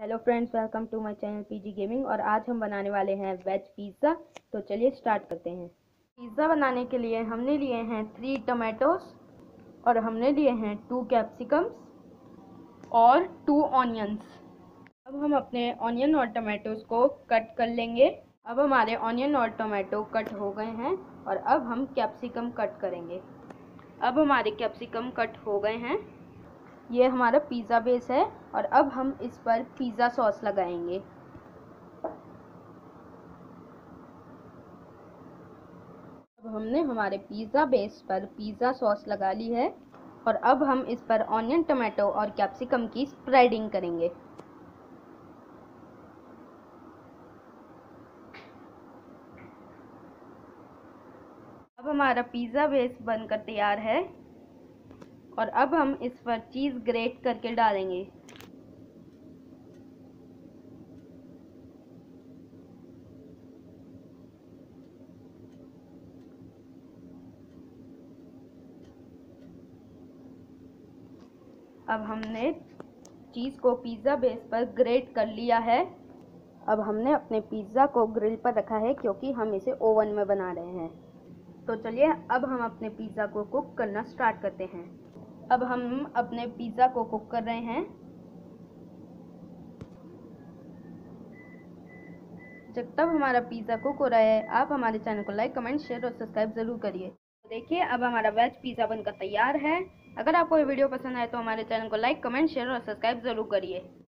Hello friends welcome to my channel PG gaming और आज हम बनाने वाले हैं वेज पिज़्ज़ा तो चलिए स्टार्ट करते हैं। पिज़्ज़ा बनाने के लिए हमने लिए हैं थ्री टमाटोस और हमने लिए हैं टू कैप्सिकम्स और टू ऑनियंस अब हम अपने ऑनियन और टमाटोस को कट कर लेंगे। अब हमारे ऑनियन और टमाटो कट हो गए हैं और अब हम कैप्सिकम कट करेंगे। अब हमारे कैप्सिकम कट हो गए हैं। ये हमारा पिज़्ज़ा बेस है और अब हम इस पर पिज़्ज़ा सॉस लगाएँगे। अब हमने हमारे पिज़्ज़ा बेस पर पिज़्ज़ा सॉस लगा ली है और अब हम इस पर ऑनियन टमाटो और कैप्सिकम की स्प्रेडिंग करेंगे। अब हमारा पिज़्ज़ा बेस बनकर तैयार है। और अब हम इस पर चीज़ ग्रेट करके डालेंगे। अब हमने चीज़ को पिज़्ज़ा बेस पर ग्रेट कर लिया है। अब हमने अपने पिज़्ज़ा को ग्रिल पर रखा है क्योंकि हम इसे ओवन में बना रहे हैं। तो चलिए अब हम अपने पिज़्ज़ा को कुक करना स्टार्ट करते हैं। अब हम अपने पिज़्ज़ा को कुक कर रहे हैं। जब तब हमारा पिज़्ज़ा कुक हो रहा है, आप हमारे चैनल को लाइक कमेंट शेयर और सब्सक्राइब ज़रूर करिए। देखिए, अब हमारा वेज पिज़्ज़ा बनकर तैयार है। अगर आपको ये वीडियो पसंद आए तो हमारे चैनल को लाइक कमेंट शेयर और सब्सक्राइब ज़रूर करिए।